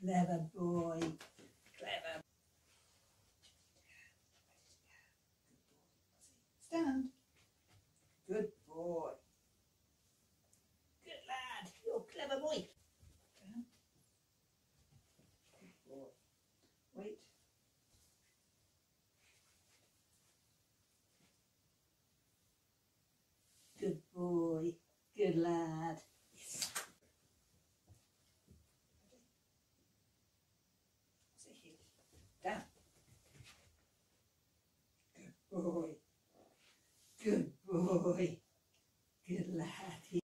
Clever boy. Clever. Stand. Good boy. Good lad. You're clever boy. Good boy. Wait. Good boy. Good lad. Yes. Say here. Down. Good boy. Good boy. Good lad.